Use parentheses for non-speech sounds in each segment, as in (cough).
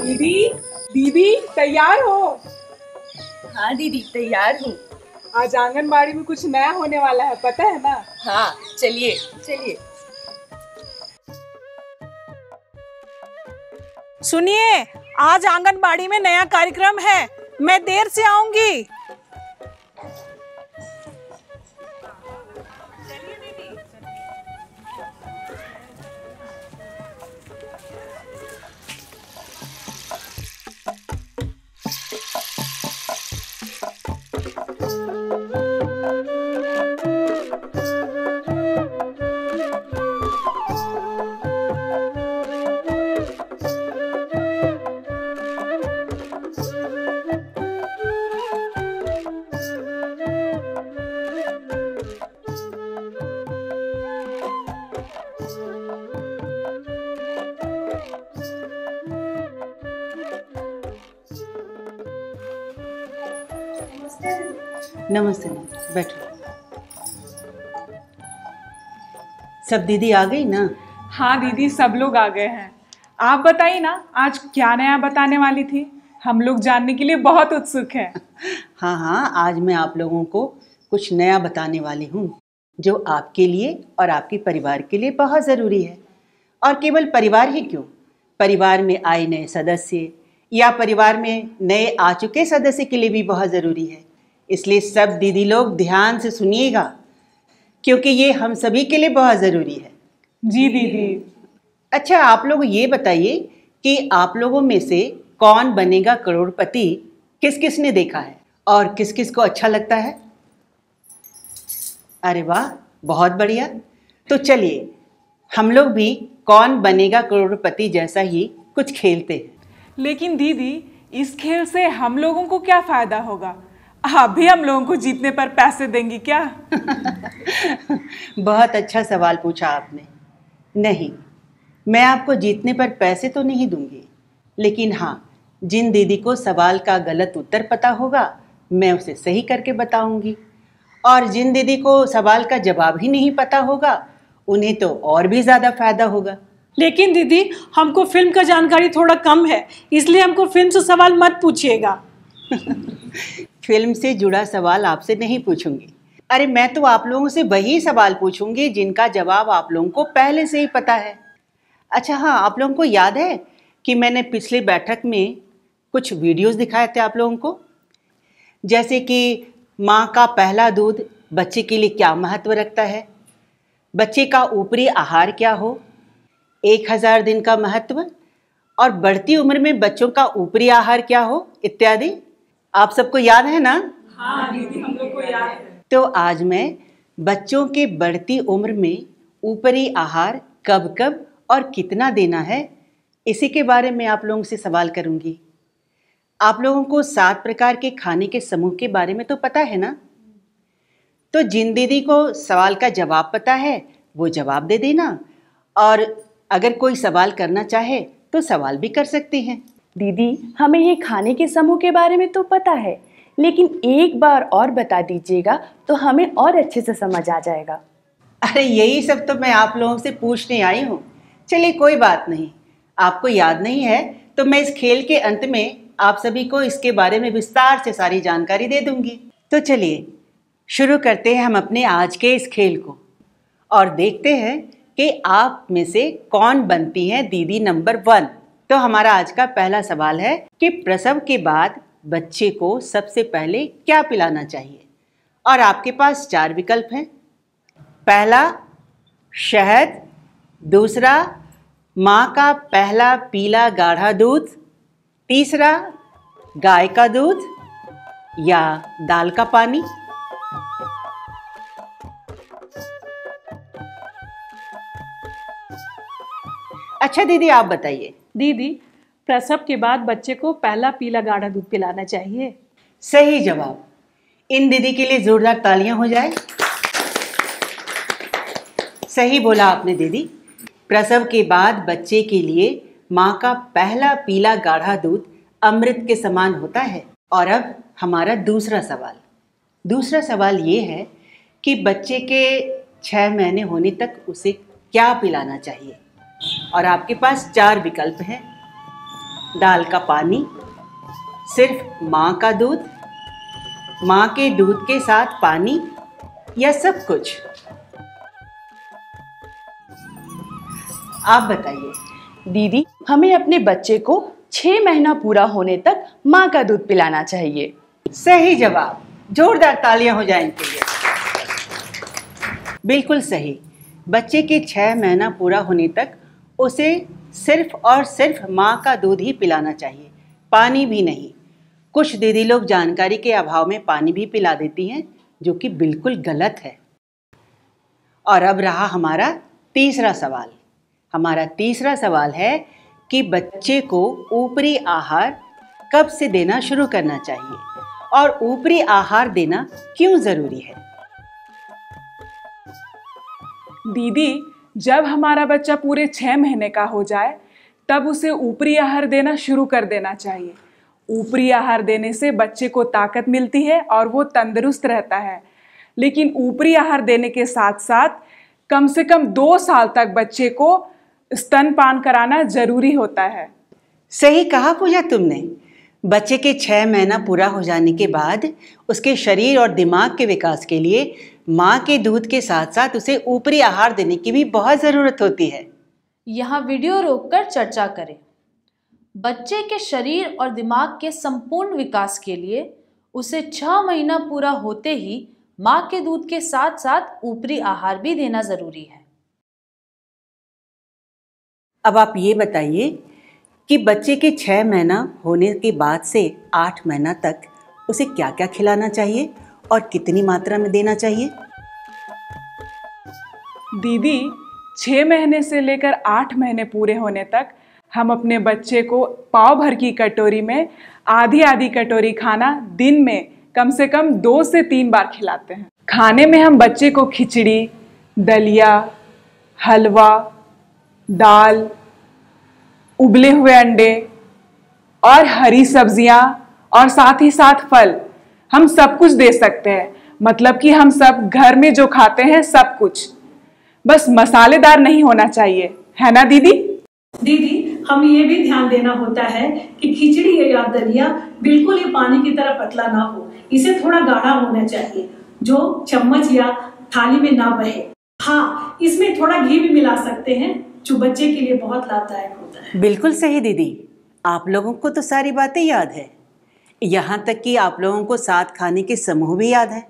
दीदी दीदी तैयार हो? हाँ दीदी तैयार हूँ। आज आंगनबाड़ी में कुछ नया होने वाला है पता है ना? हाँ चलिए। चलिए। सुनिए आज आंगनबाड़ी में नया कार्यक्रम है। मैं देर से आऊँगी। नमस्ते नमस्ते बैठो। सब दीदी आ गई ना? हाँ दीदी सब लोग आ गए हैं। आप बताइए ना आज क्या नया बताने वाली थी? हम लोग जानने के लिए बहुत उत्सुक हैं। (laughs) हाँ हाँ आज मैं आप लोगों को कुछ नया बताने वाली हूँ जो आपके लिए और आपके परिवार के लिए बहुत ज़रूरी है। और केवल परिवार ही क्यों? परिवार में आए नए सदस्य या परिवार में नए आ चुके सदस्य के लिए भी बहुत ज़रूरी है। इसलिए सब दीदी लोग ध्यान से सुनिएगा क्योंकि ये हम सभी के लिए बहुत ज़रूरी है। जी दीदी। अच्छा आप लोग ये बताइए कि आप लोगों में से कौन बनेगा करोड़पति? किस किस ने देखा है? और किस किस को अच्छा लगता है? अरे वाह बहुत बढ़िया। तो चलिए हम लोग भी कौन बनेगा करोड़पति जैसा ही कुछ खेलते हैं। लेकिन दीदी इस खेल से हम लोगों को क्या फ़ायदा होगा? आप भी हम लोगों को जीतने पर पैसे देंगी क्या? (laughs) बहुत अच्छा सवाल पूछा आपने। नहीं मैं आपको जीतने पर पैसे तो नहीं दूँगी। लेकिन हाँ जिन दीदी को सवाल का गलत उत्तर पता होगा मैं उसे सही करके बताऊँगी। और जिन दीदी को सवाल का जवाब ही नहीं पता होगा उन्हें तो और भी ज़्यादा फ़ायदा होगा। लेकिन दीदी हमको फ़िल्म का जानकारी थोड़ा कम है इसलिए हमको फ़िल्म से सवाल मत पूछिएगा। (laughs) फ़िल्म से जुड़ा सवाल आपसे नहीं पूछूँगी। अरे, मैं तो आप लोगों से वही सवाल पूछूँगी जिनका जवाब आप लोगों को पहले से ही पता है। अच्छा हाँ आप लोगों को याद है कि मैंने पिछली बैठक में कुछ वीडियोस दिखाए थे आप लोगों को? जैसे कि माँ का पहला दूध बच्चे के लिए क्या महत्व रखता है? बच्चे का ऊपरी आहार क्या हो? एक हज़ार दिन का महत्व? और बढ़ती उम्र में बच्चों का ऊपरी आहार क्या हो? इत्यादि। आप सबको याद है ना? हाँ दीदी हम लोग को याद है। तो आज मैं बच्चों के बढ़ती उम्र में ऊपरी आहार कब कब और कितना देना है इसी के बारे में आप लोगों से सवाल करूँगी। आप लोगों को सात प्रकार के खाने के समूह के बारे में तो पता है ना? तो जिन दीदी को सवाल का जवाब पता है वो जवाब दे देना। और अगर कोई सवाल करना चाहे तो सवाल भी कर सकती हैं। दीदी, हमें ये खाने के समूह के बारे में तो पता है, लेकिन एक बार और बता दीजिएगा तो हमें और अच्छे से समझ आ जाएगा। अरे, यही सब तो मैं आप लोगों से पूछने आई हूँ। चलिए, कोई बात नहीं। आपको याद नहीं है तो मैं इस खेल के अंत में आप सभी को इसके बारे में विस्तार से सारी जानकारी दे दूँगी। तो चलिए, शुरू करते हैं हम अपने आज के इस खेल को। और देखते हैं कि आप में से कौन बनती हैं दीदी नंबर वन। तो हमारा आज का पहला सवाल है कि प्रसव के बाद बच्चे को सबसे पहले क्या पिलाना चाहिए? और आपके पास चार विकल्प हैं। पहला, शहद। दूसरा, माँ का पहला पीला गाढ़ा दूध। तीसरा, गाय का दूध या दाल का पानी। अच्छा दीदी, आप बताइए दीदी, प्रसव के बाद बच्चे को पहला पीला गाढ़ा दूध पिलाना चाहिए। सही जवाब। इन दीदी के लिए जोरदार तालियाँ हो जाए। सही बोला आपने दीदी। प्रसव के बाद बच्चे के लिए माँ का पहला पीला गाढ़ा दूध अमृत के समान होता है। और अब हमारा दूसरा सवाल। दूसरा सवाल ये है कि बच्चे के छः महीने होने तक उसे क्या पिलाना चाहिए? और आपके पास चार विकल्प हैं। दाल का पानी सिर्फ़ माँ का दूध माँ के दूध के साथ पानी या सब कुछ। आप बताइए। दीदी हमें अपने बच्चे को छः महीना पूरा होने तक माँ का दूध पिलाना चाहिए। सही जवाब। जोरदार तालियाँ हो जाए इनके लिए बिल्कुल सही। बच्चे के छः महीना पूरा होने तक उसे सिर्फ़ और सिर्फ़ माँ का दूध ही पिलाना चाहिए, पानी भी नहीं। कुछ दीदी लोग जानकारी के अभाव में पानी भी पिला देती हैं, जो कि बिल्कुल गलत है। और अब रहा हमारा तीसरा सवाल। हमारा तीसरा सवाल है कि बच्चे को ऊपरी आहार कब से देना शुरू करना चाहिए और ऊपरी आहार देना क्यों ज़रूरी है? दीदी जब हमारा बच्चा पूरे छः महीने का हो जाए, तब उसे ऊपरी आहार देना शुरू कर देना चाहिए। ऊपरी आहार देने से बच्चे को ताकत मिलती है और वो तंदुरुस्त रहता है। लेकिन ऊपरी आहार देने के साथ साथ कम से कम दो साल तक बच्चे को स्तनपान कराना ज़रूरी होता है। सही कहा पूजा तुमने। बच्चे के छः महीना पूरा हो जाने के बाद उसके शरीर और दिमाग के विकास के लिए माँ के दूध के साथ साथ उसे ऊपरी आहार देने की भी बहुत ज़रूरत होती है। यहाँ वीडियो रोककर चर्चा करें। बच्चे के शरीर और दिमाग के संपूर्ण विकास के लिए उसे छह महीना पूरा होते ही माँ के दूध के साथ साथ ऊपरी आहार भी देना ज़रूरी है। अब आप ये बताइए कि बच्चे के छः महीना होने के बाद से आठ महीना तक उसे क्या क्या खिलाना चाहिए और कितनी मात्रा में देना चाहिए? दीदी छः महीने से लेकर आठ महीने पूरे होने तक हम अपने बच्चे को पाव भर की कटोरी में, आधी आधी कटोरी खाना दिन में कम से कम दो से तीन बार खिलाते हैं। खाने में हम बच्चे को खिचड़ी, दलिया, हलवा, दाल, उबले हुए अंडे और हरी सब्ज़ियाँ और साथ ही साथ फल हम सब कुछ दे सकते हैं। मतलब कि हम सब घर में जो खाते हैं सब कुछ। बस मसालेदार नहीं होना चाहिए। है ना दीदी? दीदी हमें ये भी ध्यान देना होता है कि खिचड़ी या दलिया बिल्कुल ही पानी की तरह पतला ना हो। इसे थोड़ा गाढ़ा होना चाहिए जो चम्मच या थाली में ना बहे। हाँ इसमें थोड़ा घी भी मिला सकते हैं जो बच्चे के लिए बहुत लाभदायक होता है। बिल्कुल सही दीदी। आप लोगों को तो सारी बातें याद है। यहाँ तक कि आप लोगों को साथ खाने के समूह भी याद है।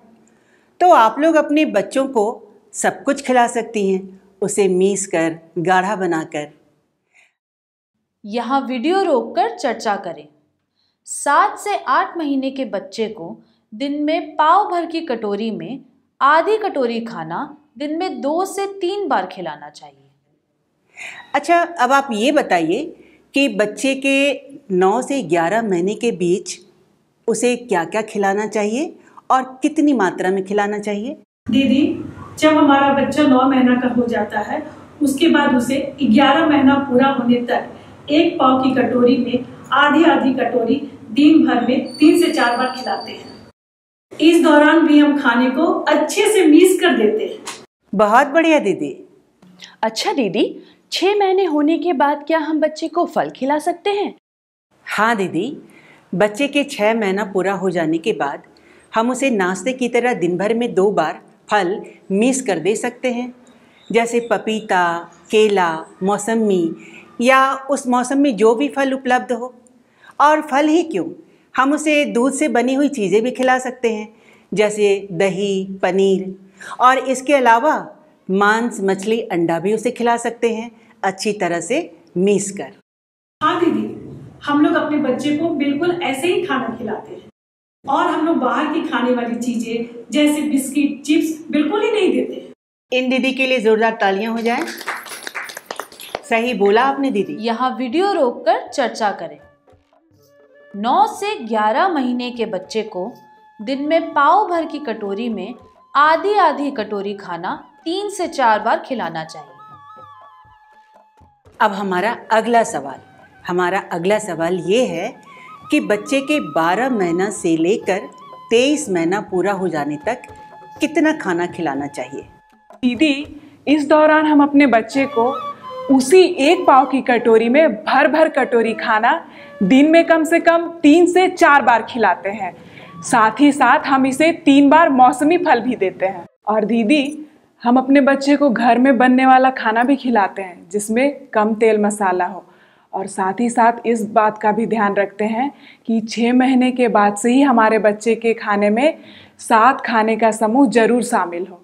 तो आप लोग अपने बच्चों को सब कुछ खिला सकती हैं। उसे मीस कर गाढ़ा बनाकर। यहाँ वीडियो रोककर चर्चा करें। सात से आठ महीने के बच्चे को दिन में पाव भर की कटोरी में आधी कटोरी खाना दिन में दो से तीन बार खिलाना चाहिए। अच्छा अब आप ये बताइए कि बच्चे के नौ से 11 महीने के बीच उसे क्या क्या खिलाना चाहिए और कितनी मात्रा में खिलाना चाहिए? दीदी जब हमारा बच्चा नौ महीना का हो जाता है उसके बाद उसे ग्यारह महीना पूरा होने तक एक पाव की कटोरी में आधी आधी कटोरी दिन भर में तीन से चार बार खिलाते हैं। इस दौरान भी हम खाने को अच्छे से मीस कर देते हैं। बहुत बढ़िया दीदी। अच्छा दीदी छः महीने होने के बाद क्या हम बच्चे को फल खिला सकते हैं? हाँ दीदी बच्चे के छः महीना पूरा हो जाने के बाद हम उसे नाश्ते की तरह दिन भर में दो बार फल मिस कर दे सकते हैं। जैसे पपीता, केला मौसमी या उस मौसम में जो भी फल उपलब्ध हो। और फल ही क्यों? हम उसे दूध से बनी हुई चीज़ें भी खिला सकते हैं, जैसे दही, पनीर और इसके अलावा मांस, मछली, अंडा भी उसे खिला सकते हैं, अच्छी तरह से मीस कर। हाँ दीदी हम लोग अपने बच्चे को बिल्कुल ऐसे ही खाना खिलाते हैं। और हम लोग बाहर की खाने वाली चीज़ें जैसे बिस्किट चिप्स बिल्कुल ही नहीं देते इन दीदी के लिए जोरदार तालियाँ हो जाए। सही बोला आपने दीदी। यहाँ वीडियो रोककर चर्चा करें। 9 से 11 महीने के बच्चे को दिन में पाव भर की कटोरी में आधी आधी कटोरी खाना तीन से चार बार खिलाना चाहिए। अब हमारा अगला सवाल। हमारा अगला सवाल ये है कि बच्चे के 12 महीना से लेकर 23 महीना पूरा हो जाने तक कितना खाना खिलाना चाहिए? दीदी, इस दौरान हम अपने बच्चे को उसी एक पाव की कटोरी में भर भर कटोरी खाना दिन में कम से कम तीन से चार बार खिलाते हैं। साथ ही साथ हम इसे तीन बार मौसमी फल भी देते हैं। और दीदी, हम अपने बच्चे को घर में बनने वाला खाना भी खिलाते हैं, जिसमें कम तेल मसाला हो। और साथ ही साथ इस बात का भी ध्यान रखते हैं कि छः महीने के बाद से ही हमारे बच्चे के खाने में सात खाने का समूह ज़रूर शामिल हो।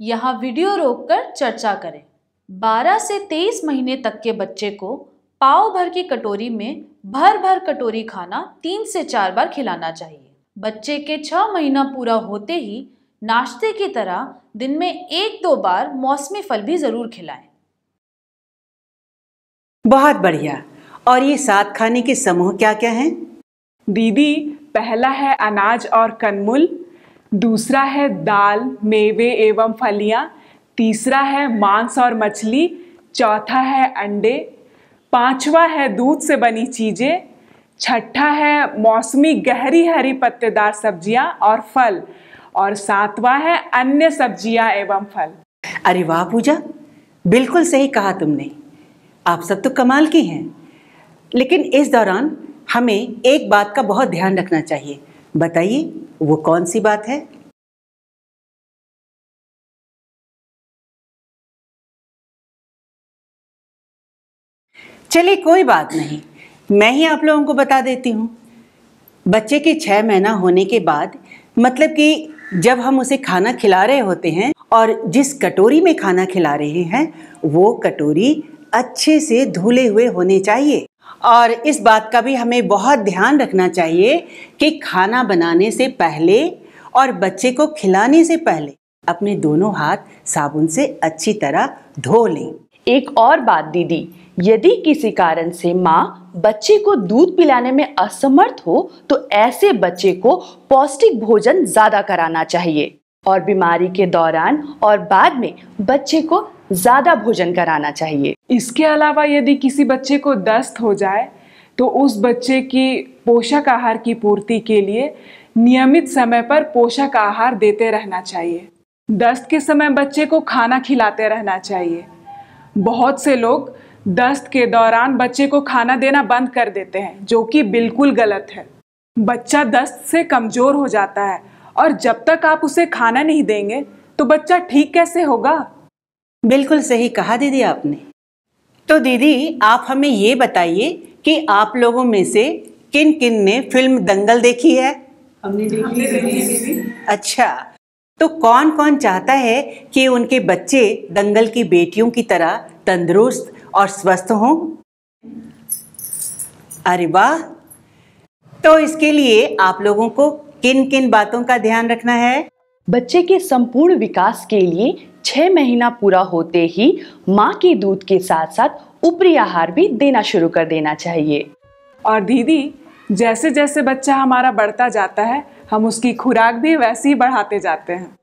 यहाँ वीडियो रोककर चर्चा करें। 12 से 23 महीने तक के बच्चे को पाव भर की कटोरी में भर भर कटोरी खाना तीन से चार बार खिलाना चाहिए। बच्चे के छह महीना पूरा होते ही नाश्ते की तरह दिन में एक दो बार मौसमी फल भी ज़रूर खिलाएँ। बहुत बढ़िया। और ये सात खाने के समूह क्या क्या हैं? दीदी पहला है अनाज और कनमुल दूसरा है दाल मेवे एवं फलियाँ तीसरा है मांस और मछली चौथा है अंडे पांचवा है दूध से बनी चीज़ें छठा है मौसमी गहरी हरी पत्तेदार सब्ज़ियाँ और फल और सातवां है अन्य सब्ज़ियाँ एवं फल। अरे वाह पूजा बिल्कुल सही कहा तुमने। आप सब तो कमाल की हैं। लेकिन इस दौरान हमें एक बात का बहुत ध्यान रखना चाहिए। बताइए, वो कौन सी बात है? चलिए, कोई बात नहीं। मैं ही आप लोगों को बता देती हूँ। बच्चे के छः महीना होने के बाद मतलब कि जब हम उसे खाना खिला रहे होते हैं और जिस कटोरी में खाना खिला रहे हैं, वो कटोरी अच्छे से धुले हुए होने चाहिए। और इस बात का भी हमें बहुत ध्यान रखना चाहिए कि खाना बनाने से पहले और बच्चे को खिलाने से पहले अपने दोनों हाथ साबुन से अच्छी तरह धो लें। एक और बात दीदी, यदि किसी कारण से माँ बच्चे को दूध पिलाने में असमर्थ हो तो ऐसे बच्चे को पौष्टिक भोजन ज़्यादा कराना चाहिए। और बीमारी के दौरान और बाद में बच्चे को ज़्यादा भोजन कराना चाहिए। इसके अलावा यदि किसी बच्चे को दस्त हो जाए तो उस बच्चे की पोषक आहार की पूर्ति के लिए नियमित समय पर पोषक आहार देते रहना चाहिए। दस्त के समय बच्चे को खाना खिलाते रहना चाहिए। बहुत से लोग दस्त के दौरान बच्चे को खाना देना बंद कर देते हैं, जो कि बिल्कुल गलत है। बच्चा दस्त से कमज़ोर हो जाता है, और जब तक आप उसे खाना नहीं देंगे तो बच्चा ठीक कैसे होगा? बिल्कुल सही कहा दीदी आपने। तो दीदी आप हमें ये बताइए कि आप लोगों में से किन किन ने फ़िल्म दंगल देखी है? हमने देखी अच्छा तो कौन कौन चाहता है कि उनके बच्चे दंगल की बेटियों की तरह तंदुरुस्त और स्वस्थ हों? अरे वाह! तो इसके लिए आप लोगों को किन किन बातों का ध्यान रखना है? बच्चे के संपूर्ण विकास के लिए छह महीना पूरा होते ही माँ के दूध के साथ साथ ऊपरी आहार भी देना शुरू कर देना चाहिए। और दीदी जैसे जैसे बच्चा हमारा बढ़ता जाता है हम उसकी खुराक भी वैसे ही बढ़ाते जाते हैं।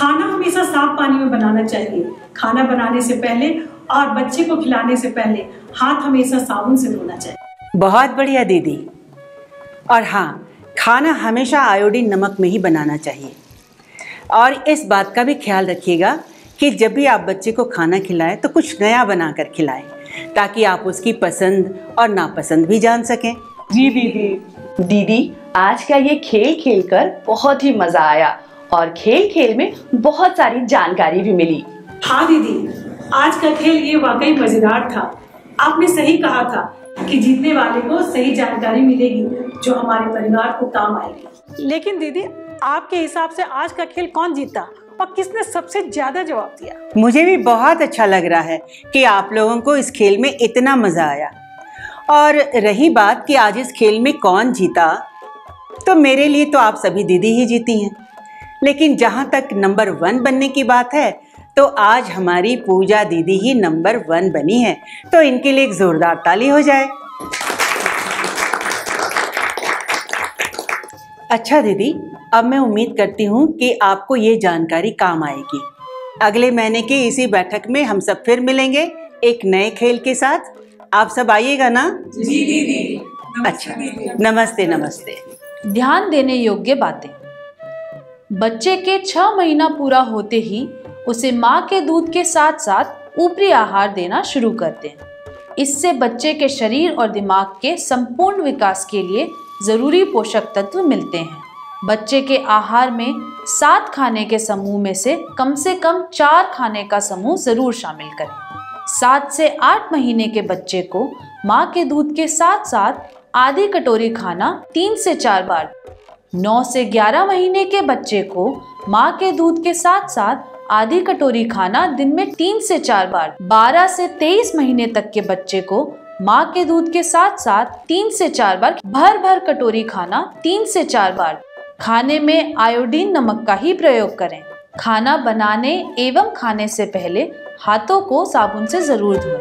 खाना हमेशा साफ़ पानी में बनाना चाहिए। खाना बनाने से पहले और बच्चे को खिलाने से पहले हाथ हमेशा साबुन से धोना चाहिए। बहुत बढ़िया दीदी। और हाँ खाना हमेशा आयोडीन नमक में ही बनाना चाहिए। और इस बात का भी ख्याल रखिएगा कि जब भी आप बच्चे को खाना खिलाएँ तो कुछ नया बनाकर खिलाएँ ताकि आप उसकी पसंद और नापसंद भी जान सकें। जी दीदी दीदी आज का ये खेल खेलकर बहुत ही मज़ा आया और खेल खेल में बहुत सारी जानकारी भी मिली। हाँ दीदी आज का खेल ये वाकई मज़ेदार था। आपने सही कहा था कि जीतने वाले को सही जानकारी मिलेगी जो हमारे परिवार को काम आएगी। लेकिन दीदी आपके हिसाब से आज का खेल कौन जीता? और किसने सबसे ज़्यादा जवाब दिया? मुझे भी बहुत अच्छा लग रहा है कि आप लोगों को इस खेल में इतना मज़ा आया। और रही बात कि आज इस खेल में कौन जीता तो मेरे लिए तो आप सभी दीदी ही जीती हैं। लेकिन जहाँ तक नंबर वन बनने की बात है तो आज हमारी पूजा दीदी ही नंबर वन बनी है तो इनके लिए एक जोरदार ताली हो जाए। अच्छा दीदी अब मैं उम्मीद करती हूँ कि आपको ये जानकारी काम आएगी। अगले महीने की इसी बैठक में हम सब फिर मिलेंगे एक नए खेल के साथ। आप सब आइएगा ना? जी दीदी अच्छा नमस्ते नमस्ते। ध्यान देने योग्य बातें। बच्चे के छह महीना पूरा होते ही उसे माँ के दूध के साथ साथ ऊपरी आहार देना शुरू कर दें इससे बच्चे के शरीर और दिमाग के संपूर्ण विकास के लिए ज़रूरी पोषक तत्व मिलते हैं। बच्चे के आहार में सात खाने के समूह में से कम से कम चार खाने का समूह ज़रूर शामिल करें। सात से आठ महीने के बच्चे को माँ के दूध के साथ साथ आधी कटोरी खाना तीन से चार बार। नौ से ग्यारह महीने के बच्चे को माँ के दूध के साथ साथ आधी कटोरी खाना दिन में तीन से चार बार। बारह से तेईस महीने तक के बच्चे को माँ के दूध के साथ साथ तीन से चार बार भर भर कटोरी खाना तीन से चार बार। खाने में आयोडीन नमक का ही प्रयोग करें। खाना बनाने एवं खाने से पहले हाथों को साबुन से ज़रूर धोएँ।